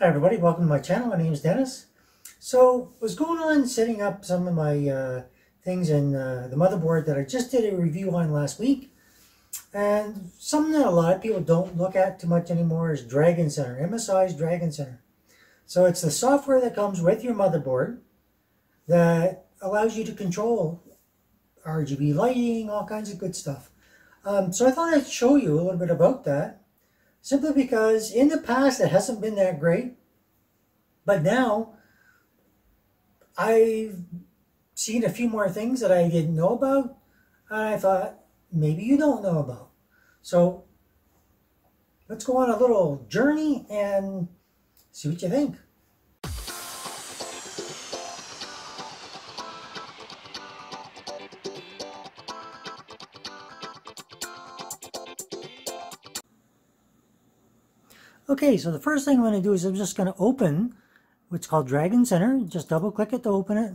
Hi everybody, welcome to my channel. My name is Dennis. So, was going on setting up some of my uh, things in uh, the motherboard that I just did a review on last week. And something that a lot of people don't look at too much anymore is Dragon Center, MSI's Dragon Center. So it's the software that comes with your motherboard that allows you to control RGB lighting, all kinds of good stuff. Um, so I thought I'd show you a little bit about that simply because in the past it hasn't been that great. But now I've seen a few more things that I didn't know about, and I thought maybe you don't know about. So let's go on a little journey and see what you think. Okay, so the first thing I'm going to do is I'm just going to open what's called Dragon Center. Just double click it to open it.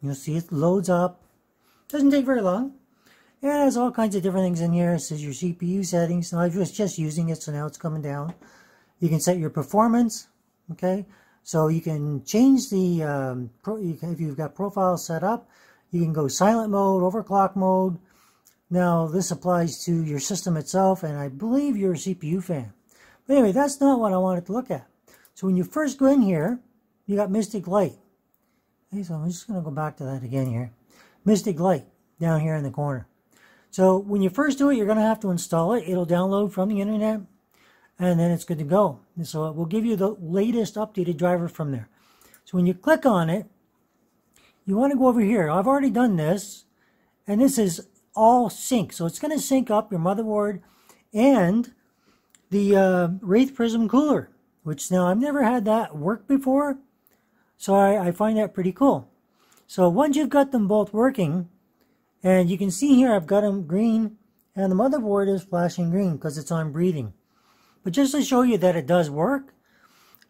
You'll see it loads up. Doesn't take very long. It has all kinds of different things in here. It says your CPU settings. Now I was just using it, so now it's coming down. You can set your performance. Okay, so you can change the, um, pro, you can, if you've got profiles set up, you can go silent mode, overclock mode. Now this applies to your system itself, and I believe your CPU fan. But anyway, that's not what I wanted to look at. So when you first go in here, you got Mystic Light. Okay, so I'm just going to go back to that again here. Mystic Light down here in the corner. So when you first do it, you're going to have to install it. It'll download from the internet, and then it's good to go. And so it will give you the latest updated driver from there. So when you click on it, you want to go over here. I've already done this, and this is all sync. So it's going to sync up your motherboard and the uh, Wraith Prism cooler, which now I've never had that work before, so I, I find that pretty cool. So once you've got them both working, and you can see here I've got them green, and the motherboard is flashing green because it's on breathing. But just to show you that it does work,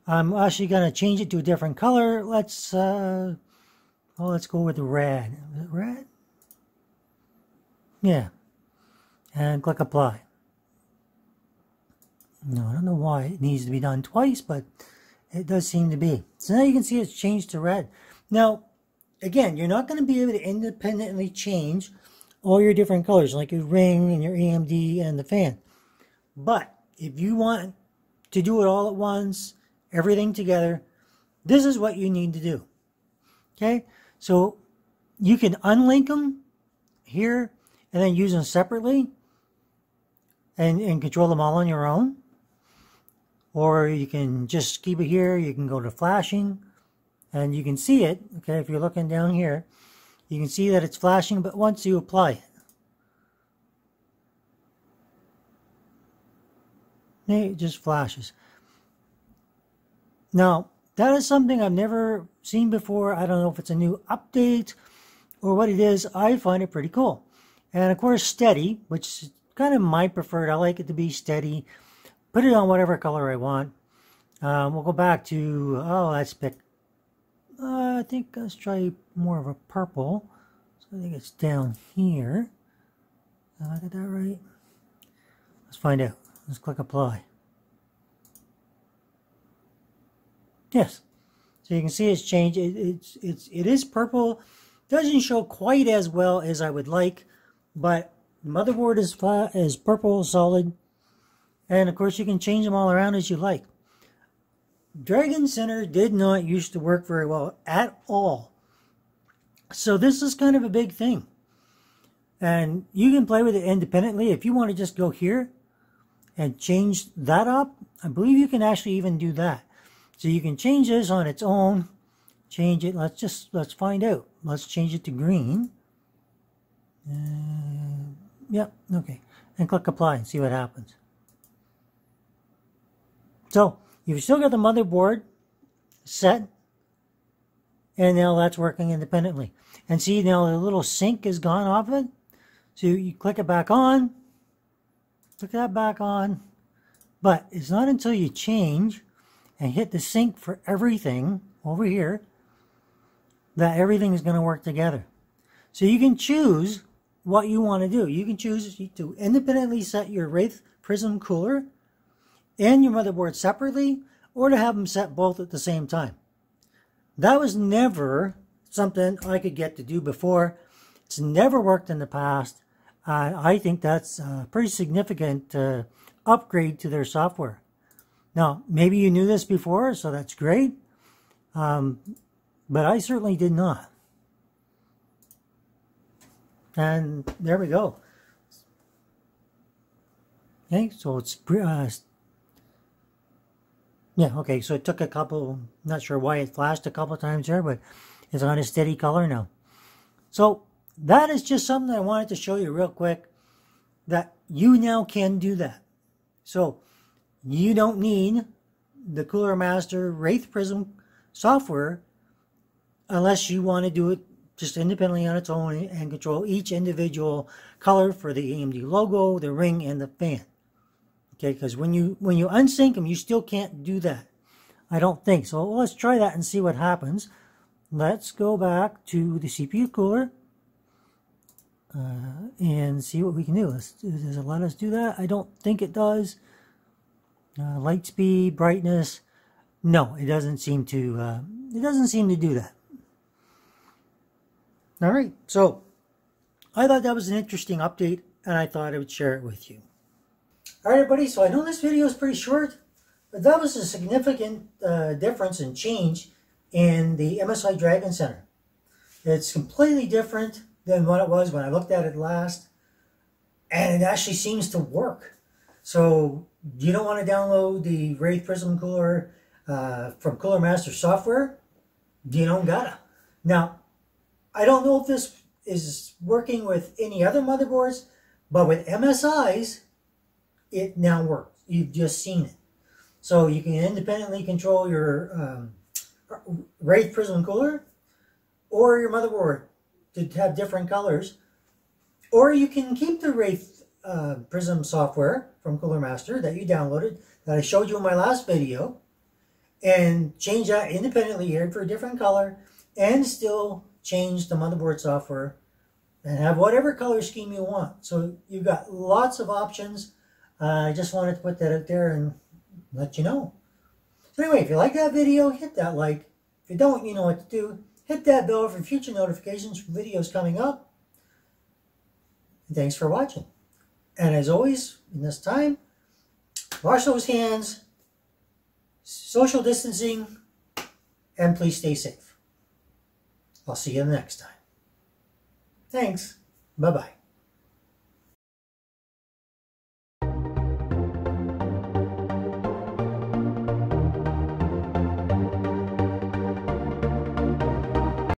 I'm actually going to change it to a different color. Let's, uh, oh, let's go with red. Red? Yeah. And click apply. No, I don't know why it needs to be done twice, but it does seem to be. So now you can see it's changed to red. Now, again, you're not going to be able to independently change all your different colors, like your ring and your AMD and the fan. But if you want to do it all at once, everything together, this is what you need to do. Okay? So you can unlink them here and then use them separately and, and control them all on your own or you can just keep it here. You can go to flashing and you can see it. Okay, if you're looking down here, you can see that it's flashing, but once you apply it, it just flashes. Now, that is something I've never seen before. I don't know if it's a new update or what it is. I find it pretty cool. And of course, steady, which is kind of my preferred. I like it to be steady put it on whatever color I want. Um, we'll go back to, oh, let's pick, uh, I think let's try more of a purple. So I think it's down here. Did I get that right? Let's find out. Let's click apply. Yes. So you can see it's changed. It, it's, it's, it is purple. Doesn't show quite as well as I would like, but motherboard is flat, is purple solid. And of course, you can change them all around as you like. Dragon Center did not used to work very well at all. So this is kind of a big thing. And you can play with it independently. If you want to just go here and change that up, I believe you can actually even do that. So you can change this on its own. Change it. Let's just, let's find out. Let's change it to green. Uh, yep, okay. And click apply and see what happens. So you've still got the motherboard set, and now that's working independently. And see now the little sync is gone off it. So you click it back on, click that back on, but it's not until you change and hit the sync for everything over here that everything is going to work together. So you can choose what you want to do. You can choose to independently set your Wraith Prism cooler and your motherboard separately, or to have them set both at the same time. That was never something I could get to do before. It's never worked in the past. Uh, I think that's a pretty significant uh, upgrade to their software. Now, maybe you knew this before, so that's great. Um, but I certainly did not. And there we go. Okay, so it's uh, yeah, okay, so it took a couple, not sure why it flashed a couple times there, but it's on a steady color now. So that is just something I wanted to show you real quick, that you now can do that. So you don't need the Cooler Master Wraith Prism software unless you want to do it just independently on its own and control each individual color for the AMD logo, the ring, and the fan. Okay, because when you when you unsync them, you still can't do that. I don't think. So let's try that and see what happens. Let's go back to the CPU cooler uh, and see what we can do. Let's, does it let us do that? I don't think it does. Uh, light speed, brightness. No, it doesn't seem to. Uh, it doesn't seem to do that. All right, so I thought that was an interesting update, and I thought I would share it with you. All right, everybody, so I know this video is pretty short, but that was a significant uh, difference and change in the MSI Dragon Center. It's completely different than what it was when I looked at it last, and it actually seems to work. So you don't want to download the Wraith Prism Cooler uh, from Cooler Master software, you don't gotta. Now, I don't know if this is working with any other motherboards, but with MSI's, it now works. You've just seen it. So you can independently control your um, Wraith Prism cooler or your motherboard to have different colors. Or you can keep the Wraith uh, Prism software from Cooler Master that you downloaded that I showed you in my last video and change that independently here for a different color and still change the motherboard software and have whatever color scheme you want. So you've got lots of options I just wanted to put that out there and let you know. So anyway, if you like that video, hit that like. If you don't, you know what to do. Hit that bell for future notifications for videos coming up. And thanks for watching. And as always, in this time, wash those hands, social distancing, and please stay safe. I'll see you next time. Thanks. Bye-bye.